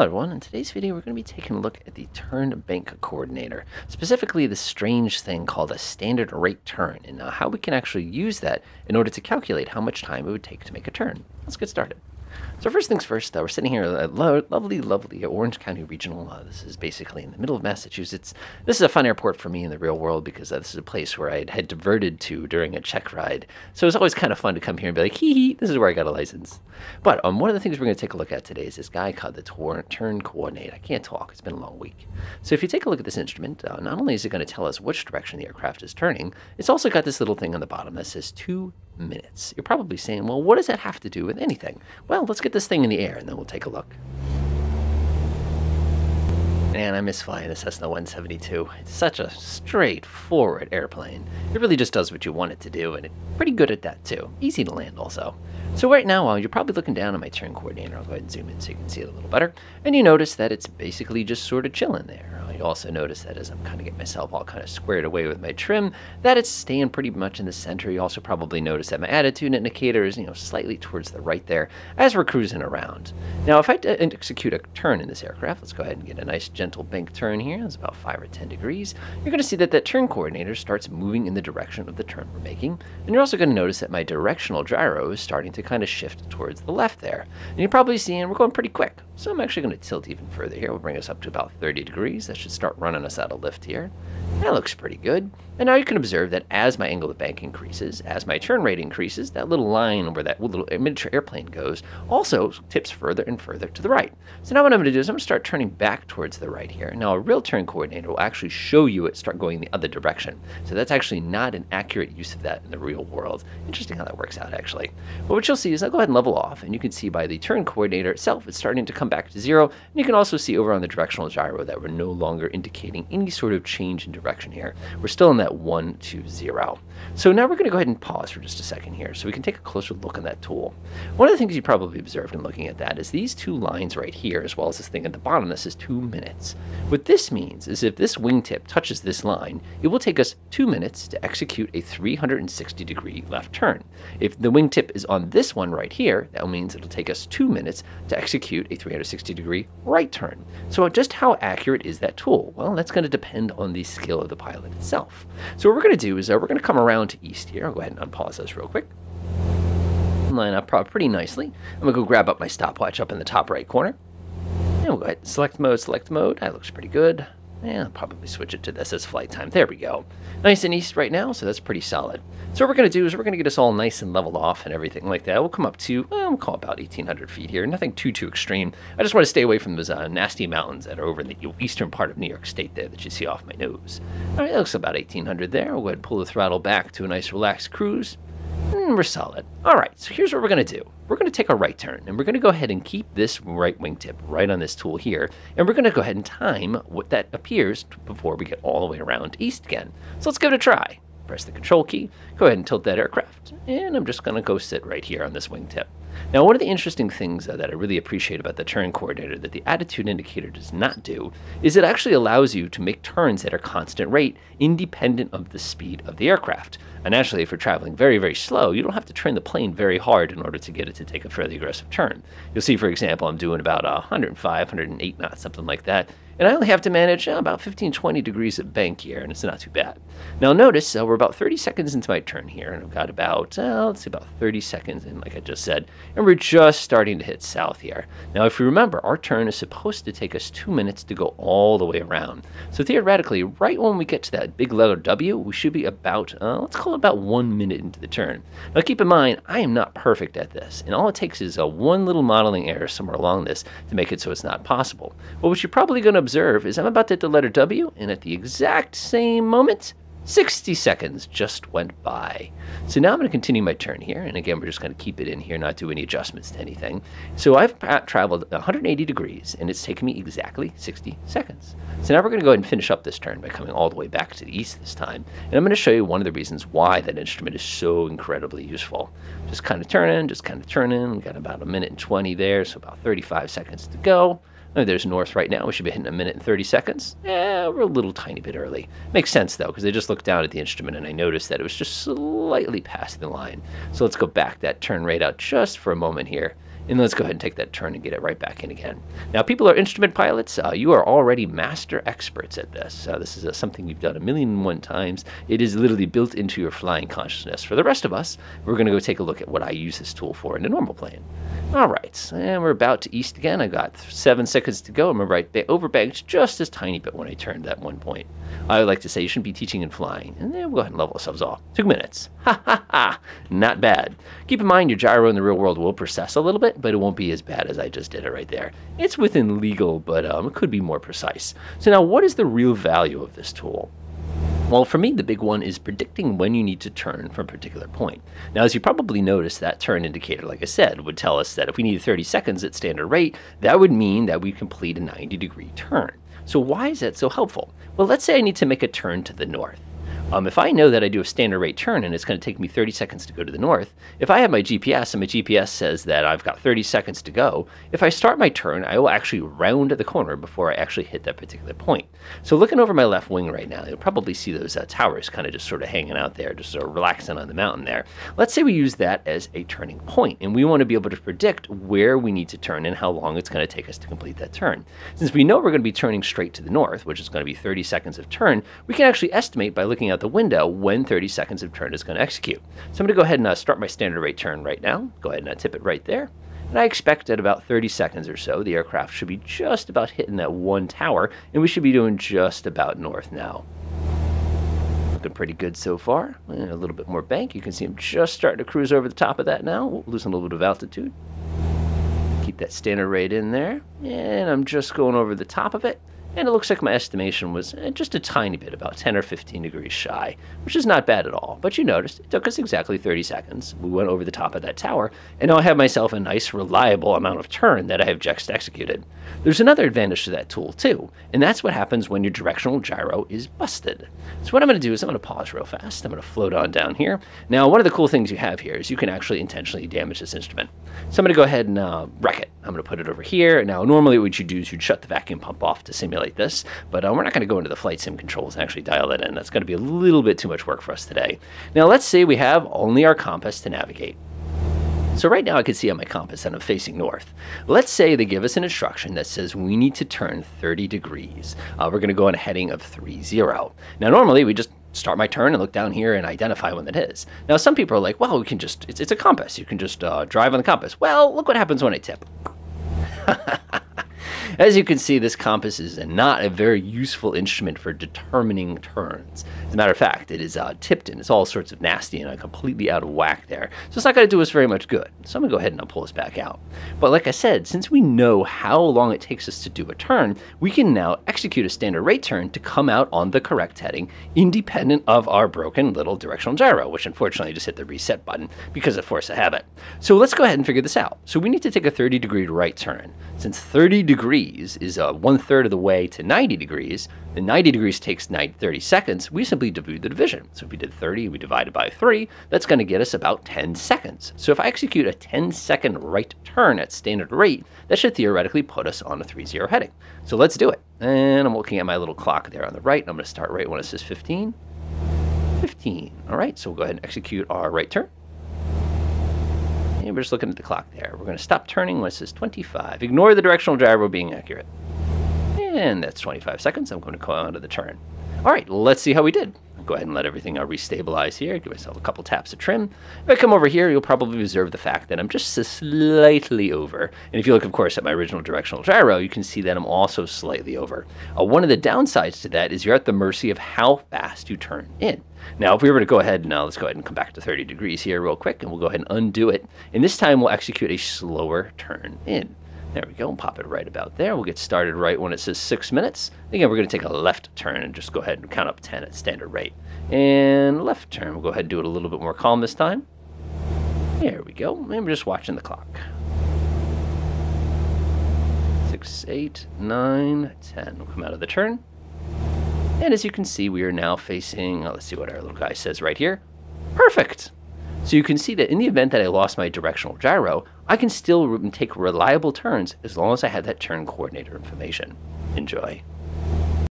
Hello everyone, in today's video we're going to be taking a look at the turn bank coordinator, specifically the strange thing called a standard rate turn, and uh, how we can actually use that in order to calculate how much time it would take to make a turn. Let's get started. So first things first, uh, we're sitting here at lo lovely, lovely Orange County Regional. Uh, this is basically in the middle of Massachusetts. This is a fun airport for me in the real world because uh, this is a place where I had diverted to during a check ride. So it's always kind of fun to come here and be like, hee hee, this is where I got a license. But um, one of the things we're going to take a look at today is this guy called the turn coordinate. I can't talk, it's been a long week. So if you take a look at this instrument, uh, not only is it going to tell us which direction the aircraft is turning, it's also got this little thing on the bottom that says two minutes. You're probably saying, well, what does that have to do with anything? Well, let's get this thing in the air and then we'll take a look. Man, I miss flying a Cessna 172. It's such a straightforward airplane. It really just does what you want it to do, and it's pretty good at that too. Easy to land also. So right now, uh, you're probably looking down on my turn coordinator. I'll go ahead and zoom in so you can see it a little better. And you notice that it's basically just sort of chilling there. You also notice that as I'm kind of getting myself all kind of squared away with my trim, that it's staying pretty much in the center. You also probably notice that my attitude indicator is, you know, slightly towards the right there as we're cruising around. Now, if I uh, execute a turn in this aircraft, let's go ahead and get a nice gentle bank turn here. It's about 5 or 10 degrees. You're going to see that that turn coordinator starts moving in the direction of the turn we're making. And you're also going to notice that my directional gyro is starting to kind of shift towards the left there. And you're probably seeing we're going pretty quick. So I'm actually going to tilt even further here. We'll bring us up to about 30 degrees. That should start running us out of lift here. That looks pretty good. And now you can observe that as my angle of bank increases, as my turn rate increases, that little line where that little miniature airplane goes also tips further and further to the right. So now what I'm going to do is I'm going to start turning back towards the right here. Now a real turn coordinator will actually show you it start going the other direction. So that's actually not an accurate use of that in the real world. Interesting how that works out actually. But what you'll see is I'll go ahead and level off and you can see by the turn coordinator itself it's starting to come back to zero. And you can also see over on the directional gyro that we're no longer indicating any sort of change in direction here. We're still in that 1 to 0. So now we're going to go ahead and pause for just a second here so we can take a closer look at that tool. One of the things you probably observed in looking at that is these two lines right here, as well as this thing at the bottom, this is 2 minutes. What this means is if this wingtip touches this line, it will take us 2 minutes to execute a 360 degree left turn. If the wingtip is on this one right here, that means it'll take us 2 minutes to execute a 360 degree right turn. So just how accurate is that tool? Well, that's going to depend on the skill of the pilot itself. So what we're going to do is uh, we're going to come around to east here. I'll go ahead and unpause this real quick. Line up pretty nicely. I'm going to go grab up my stopwatch up in the top right corner. And we'll go ahead and select mode, select mode. That looks pretty good. Yeah, I'll probably switch it to this as flight time. There we go. Nice and east right now, so that's pretty solid. So what we're going to do is we're going to get us all nice and leveled off and everything like that. We'll come up to, well, we'll call about 1,800 feet here. Nothing too, too extreme. I just want to stay away from those uh, nasty mountains that are over in the eastern part of New York State there that you see off my nose. All right, that looks about 1,800 there. We'll go ahead and pull the throttle back to a nice relaxed cruise. Mm, we're solid. All right, so here's what we're to do. We're to take a right turn, and we're to go ahead and keep this right wingtip right on this tool here, and we're to go ahead and time what that appears before we get all the way around east again. So let's give it a try. Press the control key, go ahead and tilt that aircraft, and I'm just going to go sit right here on this wingtip. Now, one of the interesting things uh, that I really appreciate about the turn coordinator that the attitude indicator does not do is it actually allows you to make turns at a constant rate independent of the speed of the aircraft. And actually, if you're traveling very, very slow, you don't have to turn the plane very hard in order to get it to take a fairly aggressive turn. You'll see, for example, I'm doing about 105, 108 knots, something like that. And I only have to manage uh, about 15, 20 degrees of bank here, and it's not too bad. Now notice uh, we're about 30 seconds into my turn here, and I've got about, uh, let's see, about 30 seconds in, like I just said, and we're just starting to hit south here. Now, if you remember, our turn is supposed to take us two minutes to go all the way around. So theoretically, right when we get to that big letter W, we should be about, uh, let's call it about one minute into the turn. Now, keep in mind, I am not perfect at this, and all it takes is a one little modeling error somewhere along this to make it so it's not possible. But what you're probably going to observe is I'm about to hit the letter W, and at the exact same moment, 60 seconds just went by. So now I'm going to continue my turn here. And again, we're just going to keep it in here, not do any adjustments to anything. So I've traveled 180 degrees, and it's taken me exactly 60 seconds. So now we're going to go ahead and finish up this turn by coming all the way back to the east this time. And I'm going to show you one of the reasons why that instrument is so incredibly useful. Just kind of turning, just kind of turning. We've got about a minute and 20 there, so about 35 seconds to go. There's north right now. We should be hitting a minute and 30 seconds. Yeah, we're a little tiny bit early. Makes sense, though, because I just looked down at the instrument and I noticed that it was just slightly past the line. So let's go back that turn rate out just for a moment here. And let's go ahead and take that turn and get it right back in again. Now, people are instrument pilots. Uh, you are already master experts at this. Uh, this is uh, something you've done a million and one times. It is literally built into your flying consciousness. For the rest of us, we're going to go take a look at what I use this tool for in a normal plane. All right, and we're about to east again. I got seven seconds to go. I'm right They overbanked just as tiny bit when I turned that one point. I would like to say you shouldn't be teaching and flying. And then we'll go ahead and level ourselves off. Two minutes. Ha ha ha. Not bad. Keep in mind your gyro in the real world will process a little bit, but it won't be as bad as I just did it right there. It's within legal, but um, it could be more precise. So now what is the real value of this tool? Well, for me, the big one is predicting when you need to turn from a particular point. Now, as you probably noticed, that turn indicator, like I said, would tell us that if we need 30 seconds at standard rate, that would mean that we complete a 90 degree turn. So why is that so helpful? Well, let's say I need to make a turn to the north. Um, if I know that I do a standard rate turn and it's going to take me 30 seconds to go to the north, if I have my GPS and my GPS says that I've got 30 seconds to go, if I start my turn, I will actually round the corner before I actually hit that particular point. So looking over my left wing right now, you'll probably see those uh, towers kind of just sort of hanging out there, just sort of relaxing on the mountain there. Let's say we use that as a turning point, and we want to be able to predict where we need to turn and how long it's going to take us to complete that turn. Since we know we're going to be turning straight to the north, which is going to be 30 seconds of turn, we can actually estimate by looking at the window when 30 seconds of turn is going to execute. So I'm going to go ahead and uh, start my standard rate turn right now. Go ahead and uh, tip it right there. And I expect at about 30 seconds or so, the aircraft should be just about hitting that one tower, and we should be doing just about north now. Looking pretty good so far. A little bit more bank. You can see I'm just starting to cruise over the top of that now, losing a little bit of altitude. Keep that standard rate in there. And I'm just going over the top of it and it looks like my estimation was eh, just a tiny bit, about 10 or 15 degrees shy, which is not bad at all. But you noticed, it took us exactly 30 seconds. We went over the top of that tower, and now I have myself a nice, reliable amount of turn that I have just executed. There's another advantage to that tool, too, and that's what happens when your directional gyro is busted. So what I'm going to do is I'm going to pause real fast. I'm going to float on down here. Now, one of the cool things you have here is you can actually intentionally damage this instrument. So I'm going to go ahead and uh, wreck it. I'm going to put it over here. Now, normally what you do is you'd shut the vacuum pump off to simulate simulate this, but uh, we're not going to go into the flight sim controls and actually dial that in. That's going to be a little bit too much work for us today. Now let's say we have only our compass to navigate. So right now I can see on my compass that I'm facing north. Let's say they give us an instruction that says we need to turn 30 degrees. Uh, we're going to go on a heading of 30. Now normally we just start my turn and look down here and identify when it is. Now some people are like, well, we can just, it's, it's a compass. You can just uh, drive on the compass. Well, look what happens when I tip. As you can see, this compass is not a very useful instrument for determining turns. As a matter of fact, it is uh, tipped and it's all sorts of nasty and uh, completely out of whack there. So it's not going to do us very much good. So I'm going to go ahead and I'll pull this back out. But like I said, since we know how long it takes us to do a turn, we can now execute a standard rate turn to come out on the correct heading, independent of our broken little directional gyro, which unfortunately just hit the reset button because of force of habit. So let's go ahead and figure this out. So we need to take a 30 degree right turn. Since 30 degrees is uh, one third of the way to 90 degrees, and 90 degrees takes 90, 30 seconds, we simply do the division. So if we did 30, we divided by 3, that's going to get us about 10 seconds. So if I execute a 10 second right turn at standard rate, that should theoretically put us on a 3-0 heading. So let's do it. And I'm looking at my little clock there on the right, and I'm going to start right when it says 15. 15. All right, so we'll go ahead and execute our right turn. And we're just looking at the clock there. We're going to stop turning when it says 25. Ignore the directional gyro being accurate. And that's 25 seconds. I'm going to go on to the turn. All right, let's see how we did. Go ahead and let everything uh, restabilize here. Give myself a couple taps of trim. If I come over here, you'll probably observe the fact that I'm just slightly over. And if you look, of course, at my original directional gyro, you can see that I'm also slightly over. Uh, one of the downsides to that is you're at the mercy of how fast you turn in. Now, if we were to go ahead, and now let's go ahead and come back to 30 degrees here real quick, and we'll go ahead and undo it. And this time we'll execute a slower turn in. There we go, and pop it right about there. We'll get started right when it says six minutes. Again, we're gonna take a left turn and just go ahead and count up 10 at standard rate. And left turn, we'll go ahead and do it a little bit more calm this time. There we go, and we're just watching the clock. Six, eight, nine, ten. We'll come out of the turn. And as you can see, we are now facing, oh, let's see what our little guy says right here. Perfect. So you can see that in the event that I lost my directional gyro, I can still take reliable turns as long as I have that turn coordinator information. Enjoy.